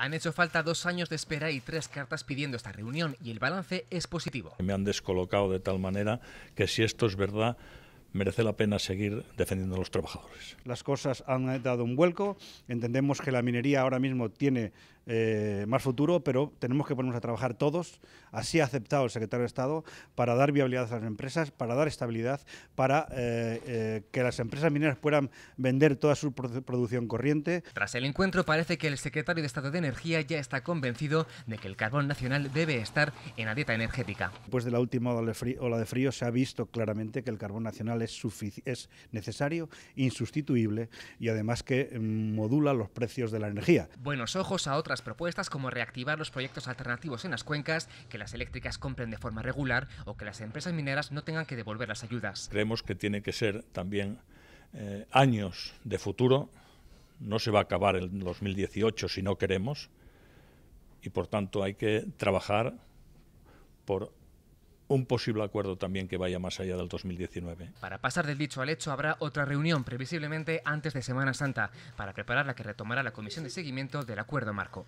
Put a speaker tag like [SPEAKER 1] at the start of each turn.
[SPEAKER 1] Han hecho falta dos años de espera y tres cartas pidiendo esta reunión y el balance es positivo.
[SPEAKER 2] Me han descolocado de tal manera que si esto es verdad, merece la pena seguir defendiendo a los trabajadores.
[SPEAKER 3] Las cosas han dado un vuelco, entendemos que la minería ahora mismo tiene eh, más futuro, pero tenemos que ponernos a trabajar todos, así ha aceptado el secretario de Estado, para dar viabilidad a las empresas, para dar estabilidad, para eh, eh, que las empresas mineras puedan vender toda su producción corriente.
[SPEAKER 1] Tras el encuentro parece que el secretario de Estado de Energía ya está convencido de que el carbón nacional debe estar en la dieta energética.
[SPEAKER 3] Después de la última ola de frío se ha visto claramente que el carbón nacional es, es necesario, insustituible y además que mm, modula los precios de la energía.
[SPEAKER 1] Buenos ojos a propuestas como reactivar los proyectos alternativos en las cuencas, que las eléctricas compren de forma regular o que las empresas mineras no tengan que devolver las ayudas.
[SPEAKER 2] Creemos que tiene que ser también eh, años de futuro. No se va a acabar el 2018 si no queremos y por tanto hay que trabajar por un posible acuerdo también que vaya más allá del 2019. ¿eh?
[SPEAKER 1] Para pasar del dicho al hecho habrá otra reunión previsiblemente antes de Semana Santa para preparar la que retomará la comisión de seguimiento del acuerdo marco.